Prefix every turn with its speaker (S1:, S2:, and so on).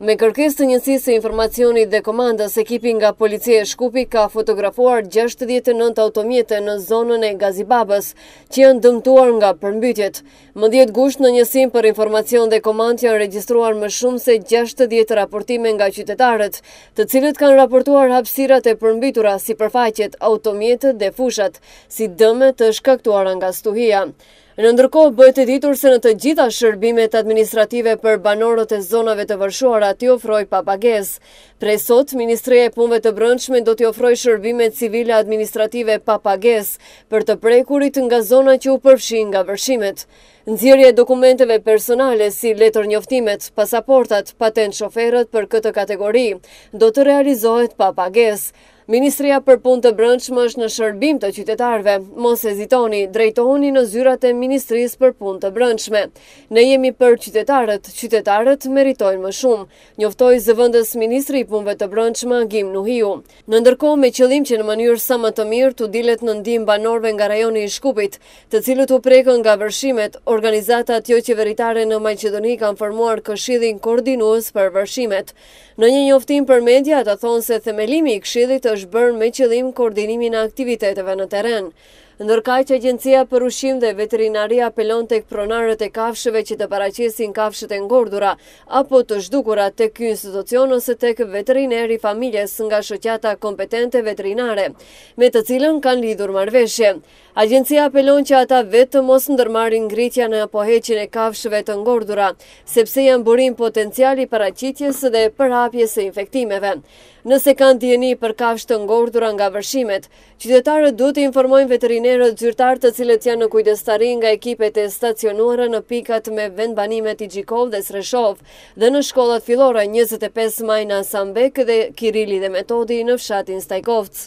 S1: Me kërkesë të njësisë së informacionit dhe komandës, ekipi nga policia e Shkupit ka fotografuar 69 automjete në zonën e Gazibabës, që janë dëmtuar nga përmbytjet. Më 10 gusht në njësinë për informacion dhe komandë janë regjistruar më shumë se 60 raportime nga qytetarët, të cilët kanë raportuar hapësirat e përmbytura sipërfaqet, automjetet dhe fushat, si dhe dëme të shkaktuara nga stuhia. Në ndërkohë bëhet e ditur se në të gjitha shërbimet administrative për banorët e zonave të vërshuara t'i ofrojë pa pagesë. Prej sot, Ministria e Punëve të Brendshme do t'i ofrojë shërbimet civile administrative pa pagesë për të prekurit nga zona që u përfshinë nga vërshimet. Nxjerrja e dokumenteve personale si letërnjoftimet, pasaportat, patentë shoferët për këtë kategori, do të realizohet pa pagesë. Ministria për Punë të Brendshme është në shërbim të qytetarëve. Mos hezitoni, drejtohuni në zyrat e Ministrisë për Punë të Brendshme. Ne jemi për qytetarët, qytetarët meritojnë më shumë, njoftoi zëvendësministri i Punëve të Brendshme Agim Nuhiu. Në ndërkohë me qëllim që në mënyrë sa më të mirë t'u dilet në ndihmë banorëve nga rajoni i Shkupit, të cilët u prekën nga vërshimet, organizatat joqeveritare në Maqedoni kanë formuar Këshillin Koordinues për Vërshimet. Në një njoftim për media ata thonë se themelimi i këshillit është bërë me qëllim koordinimin e aktiviteteve në terren. Ndërkaq, Agjencia për Ushqim dhe Veterinari apelon tek pronarët e kafshëve që të paraqesin kafshët e ngordhura apo të zhdukura tek ky institucion ose tek veterineri i familjes nga shoqata kompetente veterinare me të cilën kanë lidhur marrëveshje. Agjencia apelon që ata vetë të mos ndërmarrin ngritjen apo heqjen e kafshëve të ngordhura, sepse janë burim potencial i paraqitjes dhe përhapjes së infektimeve. Nëse kanë dijeni për kafshë të ngordhura nga vërshimet, qytetarët duhet të informojnë veterinerët zyrtarë të cilët janë në kujdestari nga ekipet e stacionuara në pikat në vendbanimet Inxhikovë dhe Creshovë dhe në shkollat fillore 25 maj në Hasanbeg dhe Kirili dhe Metodi në fshatin Stajkovc.